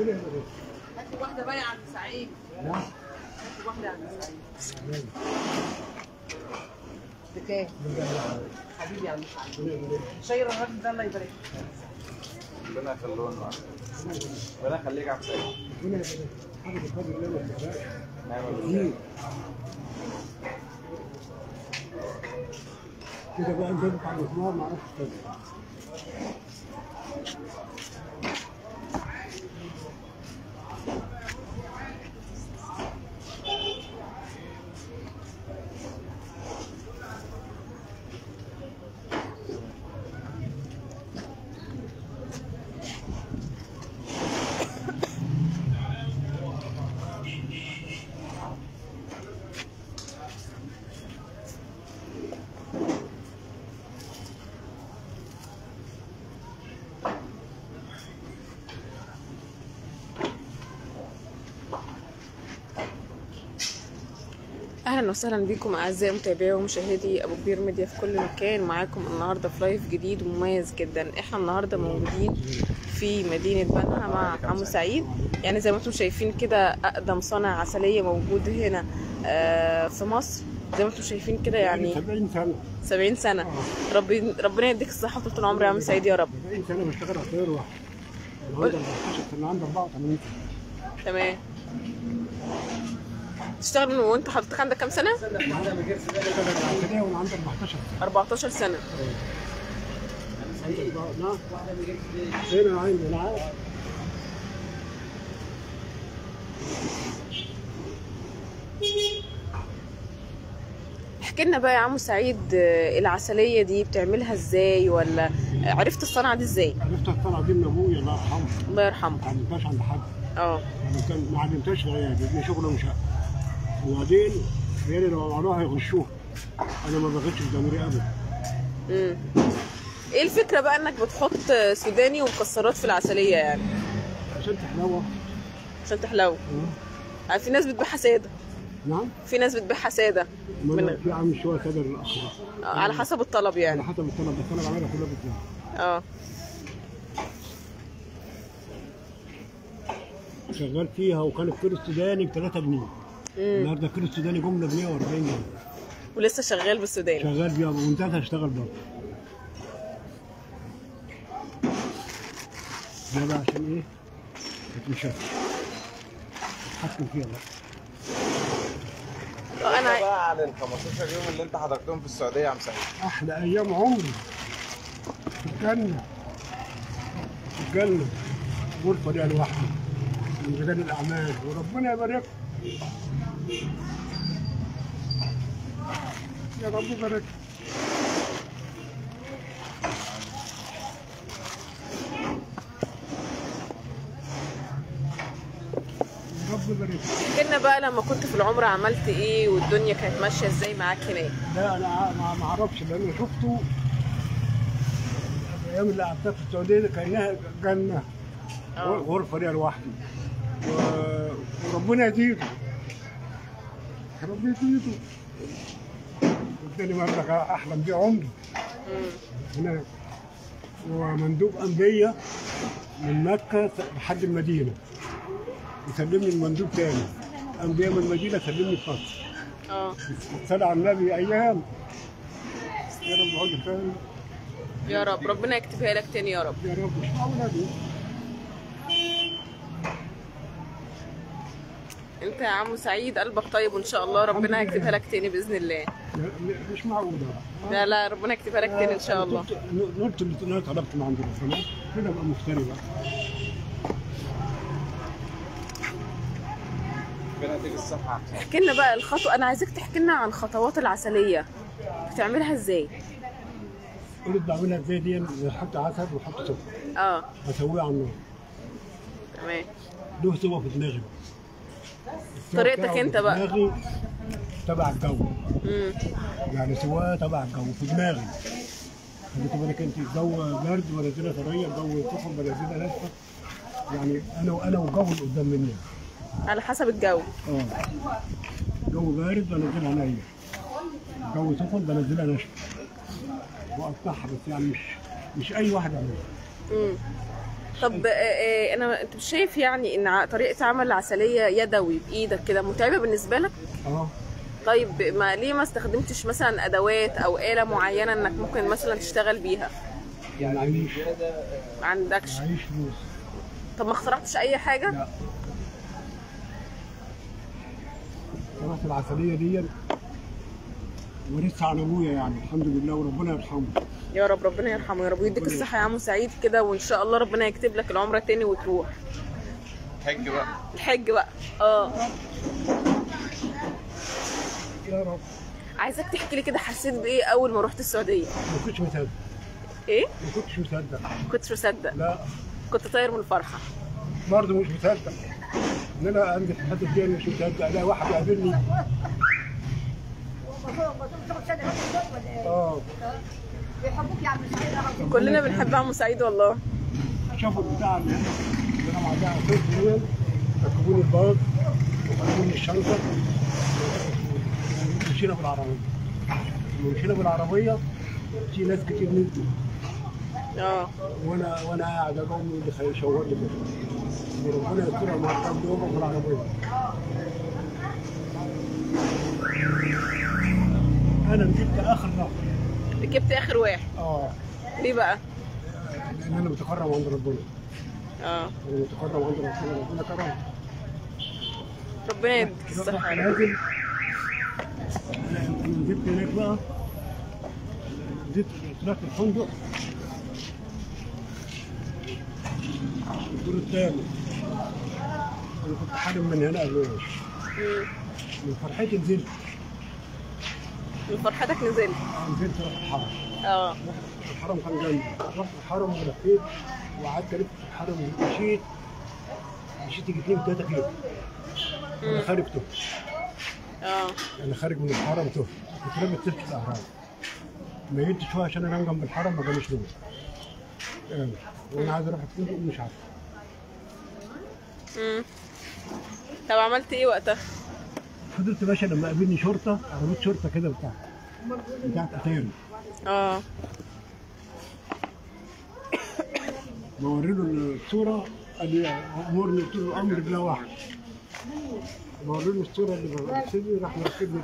هاتي واحدة بقى يا عم سعيد. هاتي يا عم سعيد. بكام حبيبي يا عم سعيد. شير الراجل ده الله يبارك. ربنا يخلوه لنا ربنا يخليك يا عم سعيد. ربنا يبارك. حاجة بفضل الله تبقاش نعم بالله كده بقى نجيبك على الاسمار ما أعرفش. أهلا وسهلا بكم أعزائي متابعي ومشاهدي أبو كبير ميديا في كل مكان. معاكم النهارده في live جديد ومميز جدا. إحنا النهارده موجودين في مدينة بنها مع عمو سعيد. يعني زي ما أنتم شايفين كده أقدم صانع عسلية موجود هنا آه، في مصر. زي ما أنتم شايفين كده يعني 70 سنة. 70 سنة. ربي ربنا يديك الصحة وطول العمر يا عم سعيد يا رب. 70 سنة بشتغل عصير واحد. النهارده 14 سنه عندي 84 سنة. تمام. تشتغل من وانت حضرتك عندك كام سنه العسليه عندي 14 سنه 14 سنه عندي أربعة- نعم هنا عندي أنا عارف احكي لنا بقى يا عمو سعيد آه، العسلية دي بتعملها إزاي ولا آه، عرفت الصنعة دي إزاي؟ عرفت الطلعه دي من ابويا الله يرحمه الله يرحمه ما علمتهاش عند حد آه يعني ما علمتهاش غير شغل وشقه وبعدين غيري لو عملوها هيغشوها أنا ما في ضميري ابدا. امم إيه الفكرة بقى إنك بتحط سوداني ومكسرات في العسلية يعني؟ عشان تحلوها. عشان تحلو يعني في ناس بتبيعها سادة. نعم. في ناس بتبيعها سادة. ما من- في عامل شوية كده للاخر آه، على حسب الطلب على يعني حسب الطلب. بس أنا بعملها كلها بالذات آه. شغال فيها وكان الكيلو السوداني ب 3 جنيه. النهارده الكيلو السوداني جملة ب 140 جنيه. ولسه شغال بالسوداني. شغال بيها وانتهت هشتغل برضه. ده بقى عشان إيه؟ تتمشف اتحكم فيها بقى. آه، أنا بقى عن ال 15 يوم اللي انت حضرتهم في السعودية يا عم سعيد. أحلى أيام عمري. في الجنه في الجنه غرفة دي لوحدي. من رجال الأعمال. وربنا يبارك. يا رب يبارك لنا بقى لما كنت في العمرة عملت إيه والدنيا كانت ماشية إزاي معاك هناك لا أنا ما أعرفش لأن شفته الأيام اللي قعدتها في السعودية كانها جنة آه. غرفة ليها لوحدي. وربنا يزيده. ربنا يزيده اداني مبلغ أحلم بيه عمري مم. هناك ومندوب أنبياء من مكة لحد المدينة. يسلمني المندوب تاني. أنبياء من المدينة سلمني في مصر آه. صلى على النبي أيام. يا رب تاني. يا رب. ربنا يكتبها لك تاني يا رب. يا رب مش معقول دي انت يا عمو سعيد قلبك طيب وإن شاء الله. ربنا. هيكتبها لك تاني بإذن الله. مش معقول لا لا ربنا يكتبها لك تاني إن شاء الله. نلت اللي أنا طلبت من عند ربنا كده بقى عم سعيد احكي لنا بقى الخطوه أنا عايزاك تحكي لنا عن خطوات العسلية. بتعملها إزاي؟ قلت بعملها إزاي دي؟ بحط عسل وبحط سكر. آه. بسويها على النار. تمام. له سوا في دماغي. السوا طريقتك انت بقى. دماغي تبع الجو. امم يعني سواها تبع الجو. في دماغي. خليك بالك انت الجو برد بنزلها طرية الجو سخن بنزلها ناشفة. يعني أنا وأنا والجو اللي قدام مني على حسب الجو. آه. جو بارد بنزلها نيه جو سخن بنزلها ناشفة. واقطعها بس يعني مش مش أي واحد يعملها. طب آه، آه، أنا أنت مش شايف يعني إن طريقة عمل العسليه يدوي بإيدك كده متعبة بالنسبة لك؟ آه. طيب ما ليه ما استخدمتش مثلا أدوات أو آلة معينة إنك ممكن مثلا تشتغل بيها؟ يعني ما عندكش. عايش فلوس. طب ما اخترعتش أي حاجة؟ لا. رحت العسلية دي ورثها عن أبويا يعني الحمد لله وربنا يرحمه. يا رب ربنا يرحمه يا رب. ويديك الصحة يا عم سعيد كده وإن شاء الله ربنا يكتب لك العمرة تاني وتروح. حج بقى. الحج بقى. آه. يا رب. عايزاك تحكي لي كده حسيت بإيه أول ما رحت السعودية؟ ما كنتش مصدق. إيه؟ ما كنتش مصدق. كنت مصدق. لا. كنت طاير من الفرحة. برضه مش مصدق. إن أنا عندي في الحته دي مش مصدق. لا واحد قابلني. بيحبوك يا عم سعيد كلنا بنحب عم سعيد والله. شافوا البتاع اللي أنا معديها على الطريق دي ركبوني الباص. وخدوني الشنطة. ومشينا بالعربية. مشينا بالعربية. في ناس كتير نزلوا. آه. وأنا وأنا قاعد اقوم اللي خي- شاور لي كده وربنا يسترها مع الكام يوم في العربيه أنا ركبت آخر نفر ركبت آخر واحد. آه. ليه بقى؟ لأن أنا متكرم عند ربنا. آه. أنا متكرم عند ربنا. ربنا كرم ربنا يديك الصحة. أنا نزلت هناك بقى. نزلت طلعت الفندق. الدور الثاني أنا كنت حارم من هنا قبل. من فرحتي نزلت. من فرحتك نزلت؟ آه، نزلت رحت الحرم. آه. الحرم كان جنبي رحت الحرم ولفيت وقعدت الف في الحرم مشيت مشيت يجي 2 3 كيلو. أنا خارج تهت آه. أنا خارج من الحرم تهت كنت التلت في الأهرام. ميلت شوية عشان انام جنب الحرم ما جاليش نوم آه. وأنا عايز أروح الفندق ومش عارف. طب عملت إيه وقتها؟ فضلت ماشي لما قابلني شرطة عربية شرطة كده بتاع بتاعت اتاري آه. بوري له الصورة قال لي امرني قلت له أمر بلا واحد بوري له الصورة اللي برسلني راح مركبني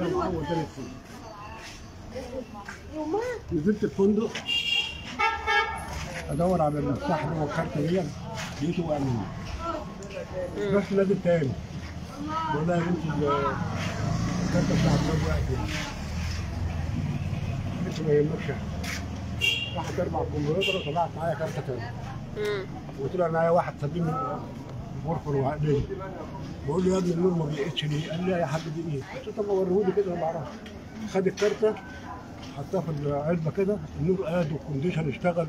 العربيه معاه وداني الفندق نزلت الفندق. أدور على المفتاح اللي هو الكارت دي وقع مني رحت نازل تاني. بقول لها يا بنتي ال- الكارت بتاع قلت ما يهمكش. راحت أربع كمبيوتر وطلعت معايا كارت تاني. قلت له أنا معايا واحد سلمني الغرفه الوحديه بقول له يا ابني النور ما بيقتش ليه؟ قال لي يا حبيبي إيه؟ قلت له طب وريهولي كده ما أعرفش. خد الكارتة حطها في العلبة كده. النور قاد وال condition اشتغل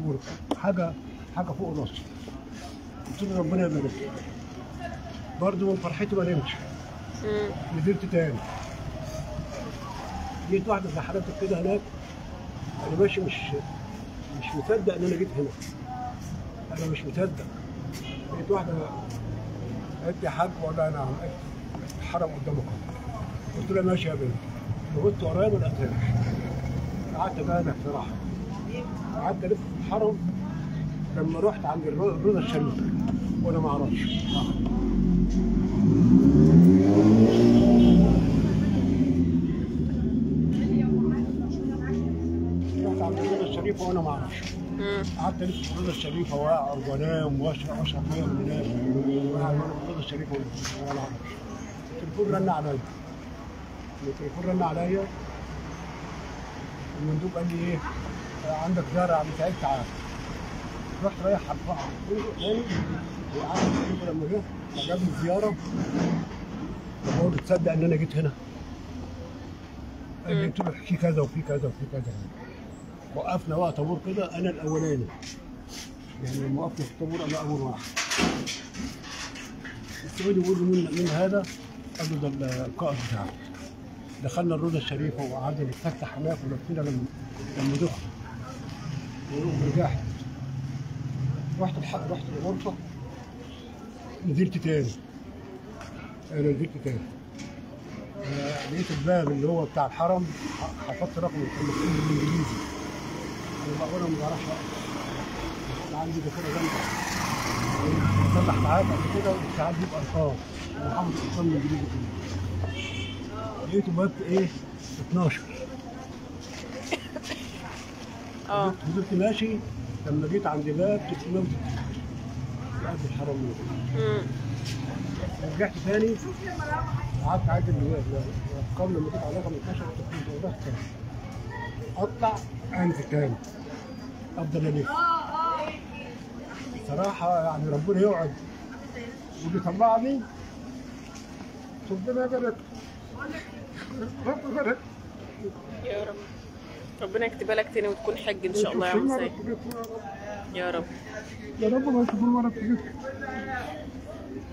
حاجة حاجة فوق راسي قلت له ربنا يبارك. برضه من فرحتي ما نمتش. نزلت تاني. جيت واحدة زي حضرتك كده هناك. أنا ماشي مش مش مصدق إن أنا جيت هنا. أنا مش مصدق. لقيت واحدة قالت لي يا حاج ولا أنا عم الحرم قدامك. قلت لها ماشي يا بنت. وقفت ورايا ما لقيتهاش. قعدت بقى أنا بصراحه قعدت ألف في الحرم. لما رحت عند الر- الرضا الشريف. وأنا ما أعرفش. رحت عند الرضا الشريف وأنا ما أعرفش. قعدت ألف في الرضا الشريف واقعد وأنام وأشرب وأشرب مية من هناك. وقاعد وأنا في الرضا الشريف وأنا ما أعرفش. التليفون رن عليا. التليفون رن عليا. المندوب قال لي إيه؟ عندك زياره عم سعيد تعال. رحت رايح على تاني وقعدت لما جه لي زياره له تصدق إن أنا جيت هنا. قال لي قلت له في كذا وفي كذا وفي كذا وقفنا بقى طابور كده. أنا الأولاني. يعني لما وقفنا في الطابور أنا أول واحد. السعودي بيقول له مين مين هذا؟ قال له ده القائد بتاعه دخلنا الروضة الشريفة وقعدنا نتفتح هناك ولفينا لما لما دخل ورجعت رحت الح... رحت الغرفة. نزلت تاني. أنا نزلت تاني. آه، لقيت الباب اللي هو بتاع الحرم حفظت رقم كان مكتوب بالإنجليزي. أنا بقى وأنا ما بعرفش أقرأ. عندي دكتوره جامده بصلح ساعات قبل كده وساعات بيبقى أرقام. وحافظ أرقام الانجليزي كلها لقيته بات إيه؟ 12 آه. فضلت ماشي. لما جيت عند باب 360 قد الحرام من مم. رجعت تاني قعدت عايز الارقام لما جيت على رقم 12 كنت رحت تاني أطلع انزل تاني. أفضل ألف. صراحة يعني ربنا يوعد. وبيطلعني ربنا يبارك ربنا يبارك يا رب. ربنا يكتبها لك تاني وتكون حج إن شاء الله يا عم سيد. يا رب. يا رب ما تكون تجيك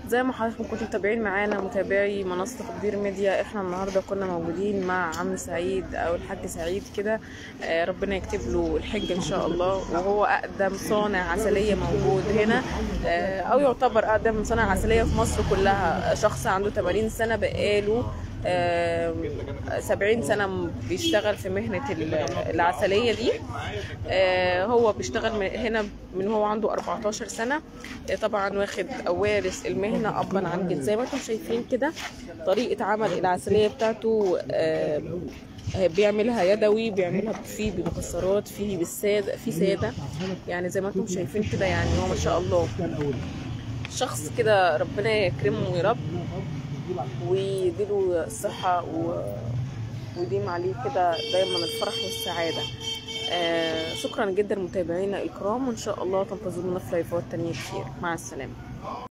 زي ما حضراتكم كنتوا متابعين معانا متابعي منصة تقدير ميديا إحنا النهاردة كنا موجودين مع عم سعيد أو الحاج سعيد كده. آه، ربنا يكتب له الحج إن شاء الله وهو أقدم صانع عسلية موجود هنا. آه، أو يعتبر أقدم صانع عسلية في مصر كلها. شخص عنده 80 سنة بقاله. 70 سنة بيشتغل في مهنة ال- العسلية دي. آه، هو بيشتغل هنا من هو عنده 14 سنة. آه، طبعا واخد وارث المهنة أبا عن جد. زي ما أنتم شايفين كده طريقة عمل العسلية بتاعته آه، بيعملها يدوي بيعملها فيه بمكسرات فيه بالسادة في سادة. يعني زي ما أنتم شايفين كده يعني هو ما شاء الله شخص كده ربنا يكرمه ويرب. ويديله الصحة و... ويديم عليه كده دايما الفرح والسعادة. آه شكرا جدا متابعينا الكرام وإن شاء الله تنتظرونا في لايفات تانية كتير. مع السلامة.